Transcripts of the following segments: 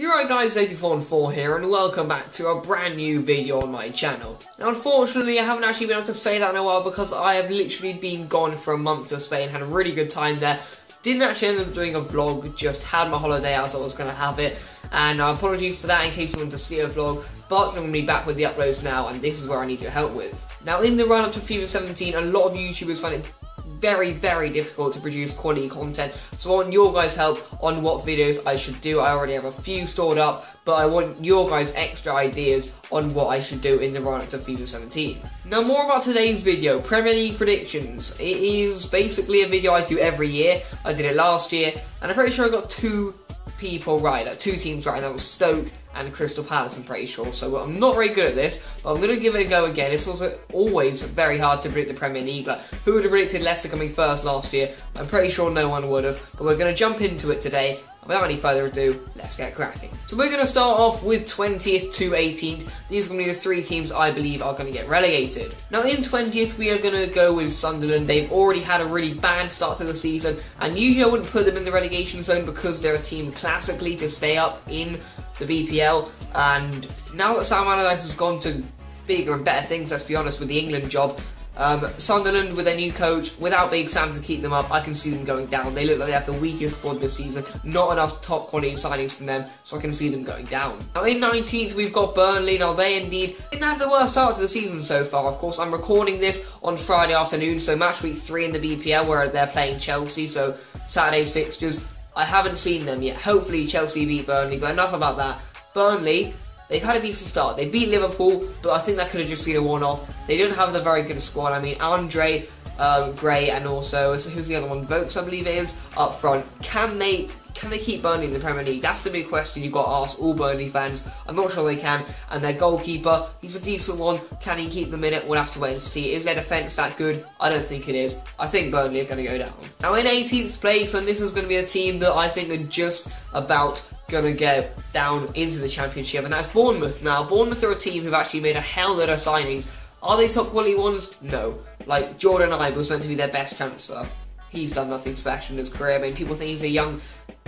You're right guys, 84 here and welcome back to a brand new video on my channel. Now unfortunately I haven't actually been able to say that in a while because I have literally been gone for a month to Spain, had a really good time there. Didn't actually end up doing a vlog, just had my holiday as I was going to have it. And uh, apologies for that in case you want to see a vlog, but I'm going to be back with the uploads now and this is where I need your help with. Now in the run up to FIFA 17, a lot of YouTubers find it very, very difficult to produce quality content. So I want your guys' help on what videos I should do. I already have a few stored up, but I want your guys' extra ideas on what I should do in the run up to FIFA 17. Now more about today's video, Premier League predictions. It is basically a video I do every year. I did it last year, and I'm pretty sure I got two people right, like two teams right, that was Stoke and Crystal Palace, I'm pretty sure. So I'm not very good at this, but I'm going to give it a go again. It's also always very hard to predict the Premier League. Like, who would have predicted Leicester coming first last year? I'm pretty sure no one would have, but we're going to jump into it today. Without any further ado, let's get cracking. So we're going to start off with 20th to 18th. These are going to be the three teams I believe are going to get relegated. Now in 20th, we are going to go with Sunderland. They've already had a really bad start to the season, and usually I wouldn't put them in the relegation zone because they're a team classically to stay up in the BPL. And now that Sam Allardyce has gone to bigger and better things, let's be honest, with the England job, um, Sunderland with their new coach, without Big Sam to keep them up, I can see them going down. They look like they have the weakest squad this season. Not enough top quality signings from them, so I can see them going down. Now in 19th we've got Burnley. Now they indeed didn't have the worst start to the season so far. Of course, I'm recording this on Friday afternoon, so match week three in the BPL where they're playing Chelsea. So Saturday's fixtures. I haven't seen them yet. Hopefully Chelsea beat Burnley, but enough about that. Burnley, they've had a decent start. They beat Liverpool, but I think that could have just been a one-off. They don't have the very good squad. I mean, Andre um, Gray and also who's the other one? Vokes, I believe it is, up front. Can they can they keep Burnley in the Premier League? That's the big question you've got to ask all Burnley fans. I'm not sure they can. And their goalkeeper, he's a decent one. Can he keep them in it? We'll have to wait and see. Is their defence that good? I don't think it is. I think Burnley are going to go down. Now in 18th place, and this is going to be a team that I think are just about going to get down into the Championship, and that's Bournemouth. Now, Bournemouth are a team who've actually made a hell load of signings. Are they top quality ones? No. Like, Jordan Ibe was meant to be their best transfer. He's done nothing special in his career. I mean, people think he's a young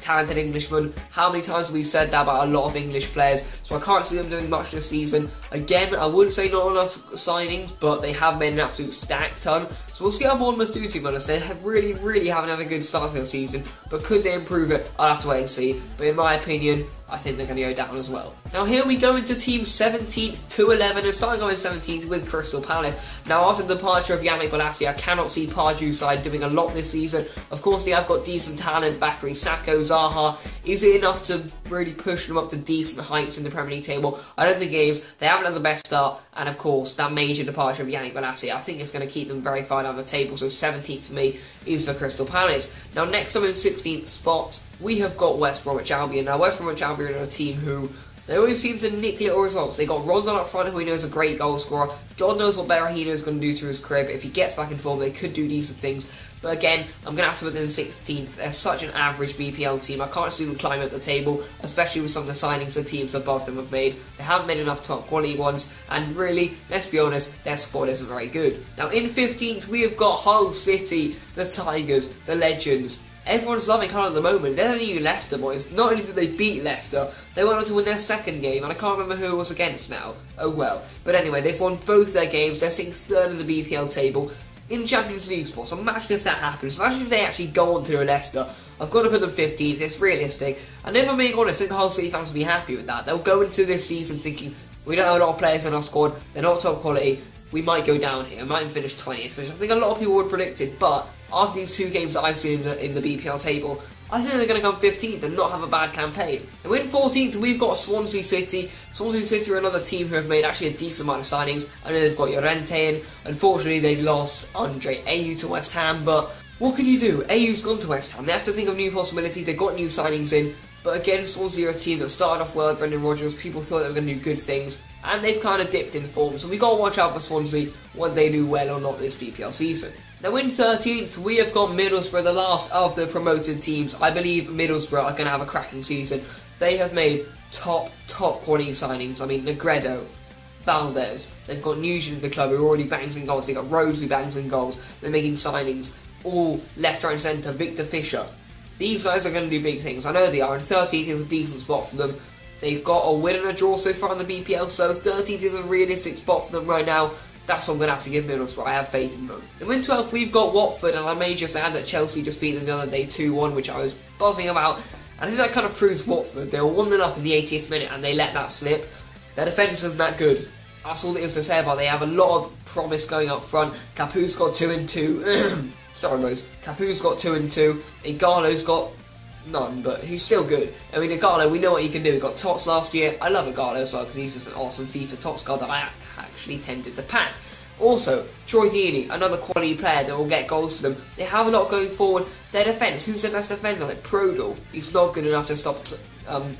talented Englishman. How many times have we said that about a lot of English players? So I can't see them doing much this season. Again, I wouldn't say not enough signings, but they have made an absolute stack ton. So we'll see how Bournemouth do, to be honest. They really, really haven't had a good start to the season, but could they improve it? I'll have to wait and see. But in my opinion, I think they're going to go down as well. Now here we go into team 17th to 11 and starting off in 17th with Crystal Palace. Now after the departure of Yannick Bolasie, I cannot see Pardew's side doing a lot this season. Of course they have got decent talent, Bakary Sako, Zaha. Is it enough to really push them up to decent heights in the Premier League table? I don't think it is. They haven't had the best start and of course that major departure of Yannick Bolasie, I think it's going to keep them very far down the table. So 17th for me is for Crystal Palace. Now next up in 16th spot we have got West Bromwich Albion. Now, West Bromwich Albion are a team who they always seem to nick little results. They got Rondon up front, who we know is a great goal scorer. God knows what Berahino is going to do through his but if he gets back in form, they could do decent things. But again, I'm going to have to put them in 16th. They're such an average BPL team. I can't see them climb up the table, especially with some of the signings the teams above them have made. They haven't made enough top quality ones, and really, let's be honest, their squad isn't very good. Now, in 15th, we have got Hull City, the Tigers, the Legends, Everyone's loving Hull at the moment. They're the new Leicester boys. Not only did they beat Leicester, they went on to win their second game, and I can't remember who it was against now. Oh well. But anyway, they've won both their games. They're sitting third in the BPL table in Champions League sports. Imagine if that happens. Imagine if they actually go on to Leicester. I've got to put them 15th. It's realistic. And if I'm being honest, I think Hull City fans will be happy with that. They'll go into this season thinking, we don't have a lot of players in our squad. They're not top quality. We might go down here. We might finish 20th, which I think a lot of people would predict it. But after these two games that I've seen in the, in the BPL table, I think they're going to come 15th and not have a bad campaign. And in 14th, we've got Swansea City. Swansea City are another team who have made actually a decent amount of signings. I know they've got Llorente in. Unfortunately, they lost Andre Ayew to West Ham, but what can you do? Ayew's gone to West Ham. They have to think of new possibilities. They've got new signings in. But again, Swansea are a team that started off well Brendan Rodgers. People thought they were going to do good things, and they've kind of dipped in form. So we've got to watch out for Swansea what they do well or not this BPL season. Now in 13th, we have got Middlesbrough, the last of the promoted teams. I believe Middlesbrough are going to have a cracking season. They have made top, top quality signings. I mean, Negredo, Valdés, they've got Nugent in the club who already bangs in goals. They've got Rhodes who bangs in goals. They're making signings all left, right, and centre. Viktor Fischer. These guys are going to do big things. I know they are, and 13th is a decent spot for them. They've got a win and a draw so far in the BPL, so 13th is a realistic spot for them right now. That's what I'm going to have to give Middlesbrough. I have faith in them. In win 12th, we've got Watford, and I may just add that Chelsea just beat them the other day 2 1, which I was buzzing about. And I think that kind of proves Watford. They were 1 0 up in the 80th minute, and they let that slip. Their defence isn't that good. That's all there is to say about it. They have a lot of promise going up front. Capoue's got 2 and 2. Sorry, Mose. Capoue's got 2 and 2. Ighalo's got none, but he's still good. I mean, Ighalo, we know what he can do. He got Tots last year. I love Ighalo as well because he's just an awesome FIFA Tots card that I actually tended to pack. Also, Troy Deeney, another quality player that will get goals for them. They have a lot going forward. Their defence, who's their best defender? Like Prödl, he's not good enough to stop um,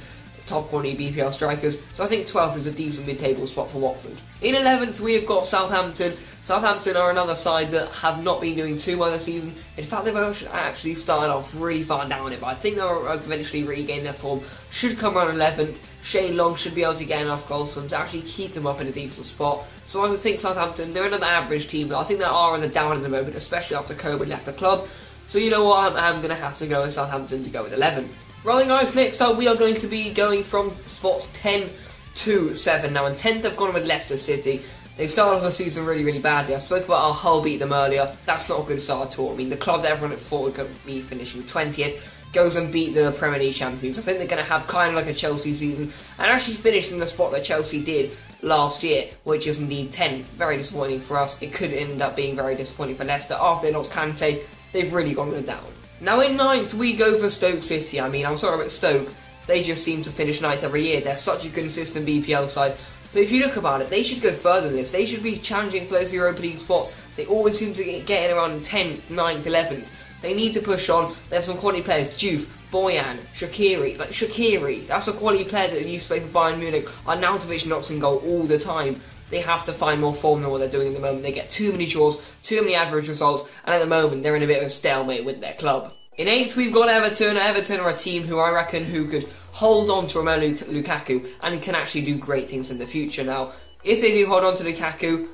top quality BPL strikers. So I think 12th is a decent mid-table spot for Watford. In 11th, we have got Southampton. Southampton are another side that have not been doing too well this season. In fact, they've actually started off really far down it, but I think they'll uh, eventually regain their form. Should come around 11th. Shane Long should be able to get enough goals for them to actually keep them up in a decent spot. So I would think Southampton, they're another average team, but I think they are on the down at the moment, especially after Coburn left the club. So you know what, I'm, I'm going to have to go with Southampton to go with 11th. Rolling eyes, next up we are going to be going from spots 10 to 7. Now in 10th I've gone with Leicester City. They've started off the season really, really badly. I spoke about our Hull beat them earlier. That's not a good start at all. I mean, the club that everyone thought would be finishing 20th goes and beat the Premier League champions. I think they're going to have kind of like a Chelsea season and actually finish in the spot that Chelsea did last year, which is indeed 10th. Very disappointing for us. It could end up being very disappointing for Leicester. After they lost Kante, they've really gone down. Now in ninth, we go for Stoke City. I mean, I'm sorry about Stoke. They just seem to finish ninth every year. They're such a consistent BPL side. But if you look about it, they should go further than this. They should be challenging for those Europa League spots. They always seem to get in around 10th, 9th, 11th. They need to push on. They have some quality players. Juve, Bojan, Shaqiri. Like, Shaqiri, that's a quality player that used to play for Bayern Munich. Arnautovic knocks in goal all the time. They have to find more form than what they're doing at the moment. They get too many draws, too many average results, and at the moment they're in a bit of a stalemate with their club. In eighth, we've got Everton. Everton are a team who I reckon who could hold on to Romelu Lukaku and can actually do great things in the future. Now, if they do hold on to Lukaku,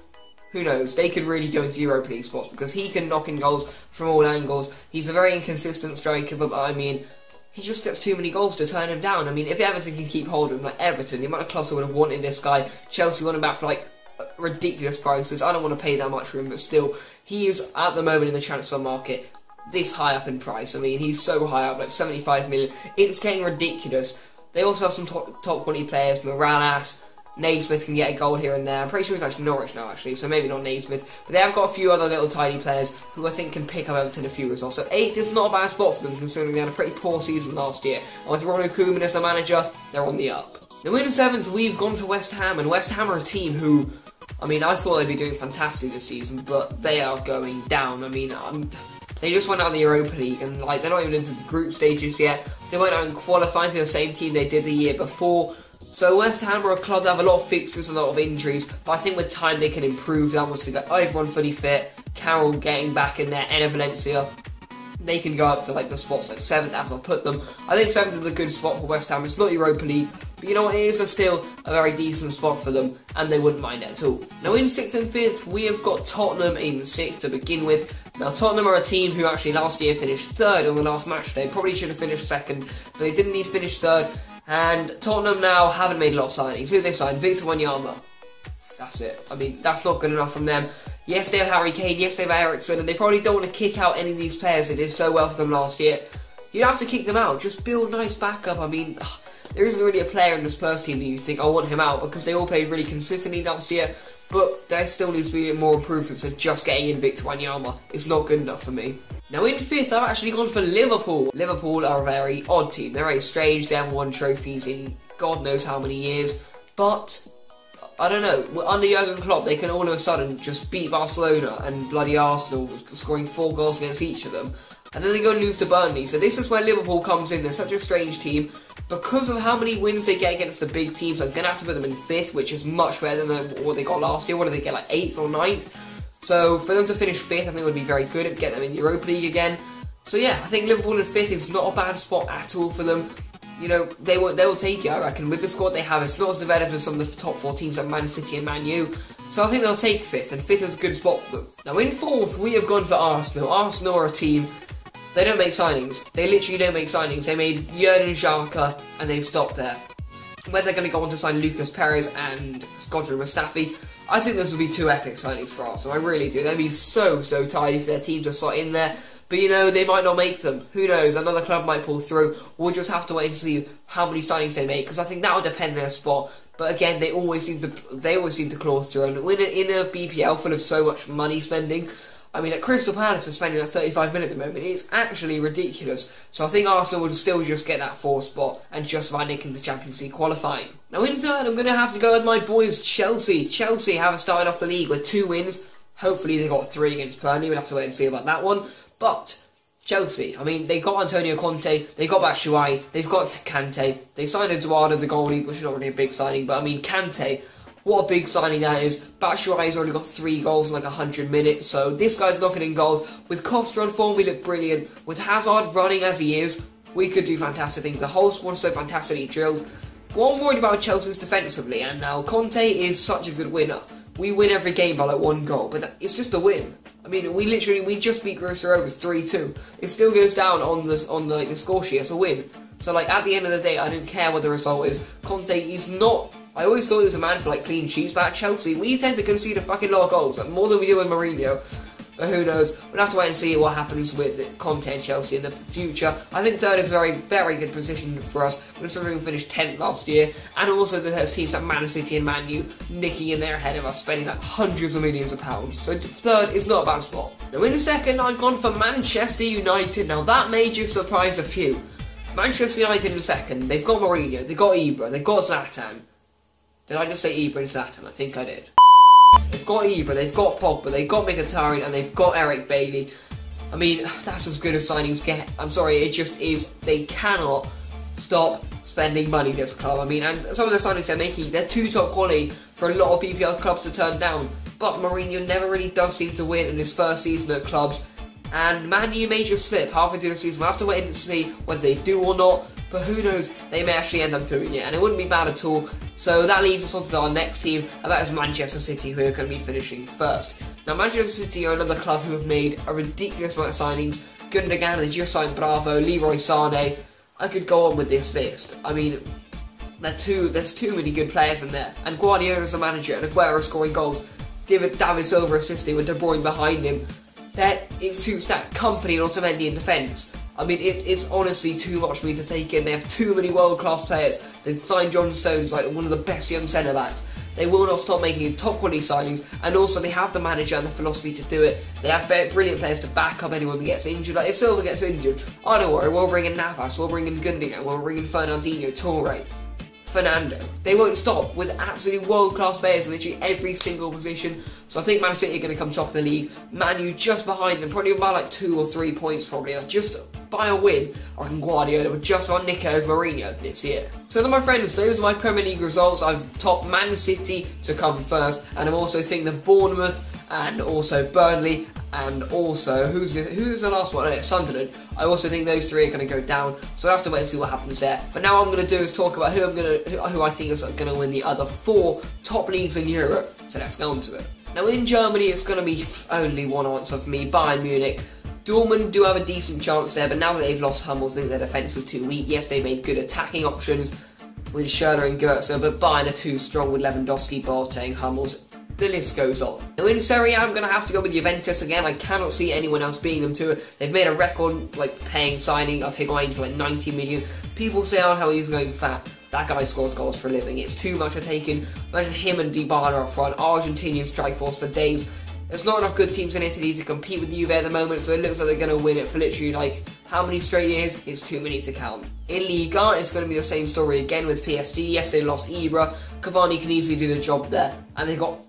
who knows? They could really go into Europa League spots because he can knock in goals from all angles. He's a very inconsistent striker, but I mean, he just gets too many goals to turn him down. I mean, if Everton can keep hold of him, like Everton, the amount of clubs that would have wanted this guy, Chelsea want him back for like ridiculous prices. I don't want to pay that much for him, but still, he is at the moment in the transfer market this high up in price. I mean, he's so high up, like 75 million. It's getting ridiculous. They also have some top, top quality players, Mirallas, Naismith can get a goal here and there. I'm pretty sure he's actually Norwich now, actually, so maybe not Naismith. But they have got a few other little tiny players who I think can pick up Everton a few results. So 8th is not a bad spot for them, considering they had a pretty poor season last year. And with Ronald Koeman as a manager, they're on the up. Now in 7th, we've gone for West Ham, and West Ham are a team who, I mean, I thought they'd be doing fantastic this season, but they are going down. I mean, I'm they just went out of the Europa League and like they're not even into the group stages yet. They went out and qualified for the same team they did the year before. So West Ham are a club that have a lot of fixtures, a lot of injuries, but I think with time they can improve that once they get everyone fully fit. Carroll getting back in there, Enner Valencia, they can go up to like the spots like seventh as I'll put them. I think seventh is a good spot for West Ham. It's not Europa League, but you know what? It is a still a very decent spot for them, and they wouldn't mind it at all. Now in sixth and fifth, we have got Tottenham in sixth to begin with. Now, Tottenham are a team who actually last year finished third on the last match day. Probably should have finished second, but they didn't need to finish third. And Tottenham now haven't made a lot of signings. Who they signed? Victor Wanyama. That's it. I mean, that's not good enough from them. Yes, they have Harry Kane. Yes, they have Eriksen, and they probably don't want to kick out any of these players that did so well for them last year. You have to kick them out. Just build nice backup. I mean, there isn't really a player in this Spurs team that you think I want him out because they all played really consistently last year. But there still needs to be more improvements than just getting in Victor Wanyama. It's not good enough for me. Now in fifth, I've actually gone for Liverpool. Liverpool are a very odd team. They're very strange. They haven't won trophies in God knows how many years. But I don't know. Under Jurgen Klopp, they can all of a sudden just beat Barcelona and bloody Arsenal, scoring four goals against each of them and then they go and lose to Burnley. So this is where Liverpool comes in. They're such a strange team. Because of how many wins they get against the big teams, I'm going to have to put them in fifth, which is much better than what they got last year. What did they get, like eighth or ninth? So for them to finish fifth, I think would be very good. and get them in Europa League again. So yeah, I think Liverpool in fifth is not a bad spot at all for them. You know, they will they will take it, I reckon. With the squad they have, it's not as developed as some of the top four teams like Man City and Man U. So I think they'll take fifth, and fifth is a good spot for them. Now in fourth, we have gone for Arsenal. Arsenal are a team they don't make signings. They literally don't make signings. They made Jurgen Xhaka and they've stopped there. where they're going to go on to sign Lucas Perez and Shkodran Mustafi. I think those will be two epic signings for Arsenal. I really do. They'd be so, so tight if their teams were slot in there. But you know, they might not make them. Who knows? Another club might pull through. We'll just have to wait to see how many signings they make because I think that will depend on their spot. But again, they always seem to they always seem to claw through. And in a, in a BPL full of so much money spending, I mean, at Crystal Palace are spending like 35 million at the moment. It's actually ridiculous. So I think Arsenal will still just get that fourth spot and just by nicking the Champions League qualifying. Now in third, I'm going to have to go with my boys Chelsea. Chelsea have started off the league with two wins. Hopefully they got three against Burnley. We'll have to wait and see about that one. But Chelsea, I mean, they got Antonio Conte, they got Batshuayi, they've got Kante, they signed Eduardo the goalie, which is not really a big signing, but I mean, Kante, what a big signing that is. Batshuayi's already got three goals in like 100 minutes, so this guy's knocking in goals. With Costa on form, we look brilliant. With Hazard running as he is, we could do fantastic things. The whole squad's so fantastically drilled. What I'm worried about Chelsea is defensively, and now Conte is such a good winner. We win every game by like one goal, but it's just a win. I mean, we literally we just beat Bristol Rovers three two. It still goes down on the on the, like, the score sheet as a win. So like at the end of the day, I don't care what the result is. Conte is not I always thought he was a man for like clean sheets, but at Chelsea, we tend to concede a fucking lot of goals, like, more than we do with Mourinho. But who knows? We'll have to wait and see what happens with Conte Chelsea in the future. I think third is a very, very good position for us, considering we finished 10th last year. And also there's teams like Man City and Man U nicking in there ahead of us, spending like hundreds of millions of pounds. So third is not a bad spot. Now in the second, I've gone for Manchester United. Now that may just surprise a few. Manchester United in the second, they've got Mourinho, they've got Ibra, they've got Zlatan. Did I just say Ibra and Zlatan? I think I did. They've got Ibra, they've got Pogba, they've got Mkhitaryan, and they've got Eric Bailly. I mean, that's as good as signings get. I'm sorry, it just is. They cannot stop spending money, this club. I mean, and some of the signings they're making, they're too top quality for a lot of BPL clubs to turn down. But Mourinho never really does seem to win in his first season at clubs. And Man U may just slip halfway through the season. We'll have to wait and see whether they do or not. But who knows, they may actually end up doing it. And it wouldn't be bad at all. So that leads us on to our next team, and that is Manchester City, who are going to be finishing first. Now, Manchester City are another club who have made a ridiculous amount of signings. Gundogan, they just signed Bravo, Leroy Sane. I could go on with this list. I mean, too, there's too many good players in there. And Guardiola's the manager, and Aguero scoring goals. David, David Silva assisting with De Bruyne behind him. That is too stacked. Kompany and Otamendi in defence. I mean, it, it's honestly too much for me to take in. They have too many world class players. They've signed John Stones, like one of the best young centre backs. They will not stop making top quality signings, and also they have the manager and the philosophy to do it. They have brilliant players to back up anyone that gets injured. Like if Silva gets injured, I don't worry. We'll bring in Navas, we'll bring in Gundogan, we'll bring in Fernandinho, Toure. Fernando. They won't stop with absolutely world class players in literally every single position. So I think Man City are going to come top of the league. Man U just behind them, probably by like two or three points, probably. Just by a win, I reckon Guardiola would just nick over Mourinho this year. So then, my friends, those are my Premier League results. I've topped Man City to come first, and I'm also thinking that Bournemouth and also Burnley and also who's the, who's the last one? Oh, Sunderland. I also think those three are going to go down, so I have to wait and see what happens there. But now I'm going to do is talk about who I'm going to who, I think is going to win the other four top leagues in Europe. So let's go on to it. Now in Germany, it's going to be only one answer for me: Bayern Munich. Dortmund do have a decent chance there, but now that they've lost Hummels, I think their defence is too weak. Yes, they made good attacking options with Schürrle and Götze, but Bayern are too strong with Lewandowski, Boateng, Hummels, the list goes on. Now in Serie A, I'm going to have to go with Juventus again. I cannot see anyone else beating them to it. They've made a record like paying signing of Higuain for like 90 million. People say on how he's going fat. That guy scores goals for a living. It's too much of taking. Imagine him and Dybala up front. Argentinian strike force for days. There's not enough good teams in Italy to compete with Juve at the moment, so it looks like they're going to win it for literally like how many straight years? It's too many to count. In Liga, it's going to be the same story again with PSG. Yes, they lost Ibra. Cavani can easily do the job there, and they've got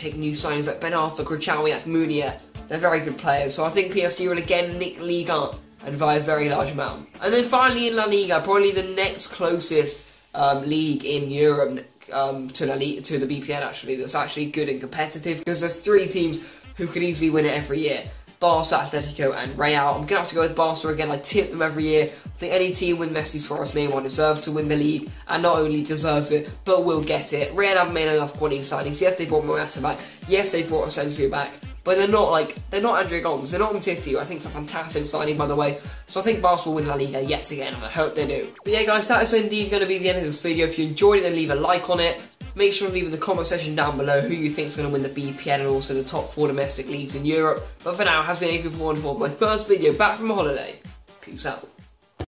epic new signings like Ben Arfa, Krychowiak, Meunier. They're very good players, so I think PSG will again nick Liga and by a very large amount. And then finally in La Liga, probably the next closest um, league in Europe um, to, La Liga, to the BPN actually that's actually good and competitive because there's three teams who could easily win it every year. Barca, Atletico, and Real. I'm gonna have to go with Barca again. I tip them every year. I think any team with Messi's Forest name on deserves to win the league, and not only deserves it, but will get it. Real haven't made enough quality signings. Yes, they brought Morata back. Yes, they brought Asensio back. but they're not like they're not Andre Gomes, they're not Umtiti, I think it's a fantastic signing by the way. So I think Barca will win La Liga yet again, and I hope they do. But yeah guys, that is indeed going to be the end of this video. If you enjoyed it then leave a like on it. Make sure to leave in the comment section down below who you think is going to win the BPN and also the top four domestic leagues in Europe. But for now, it has been 84 my first video back from a holiday. Peace out.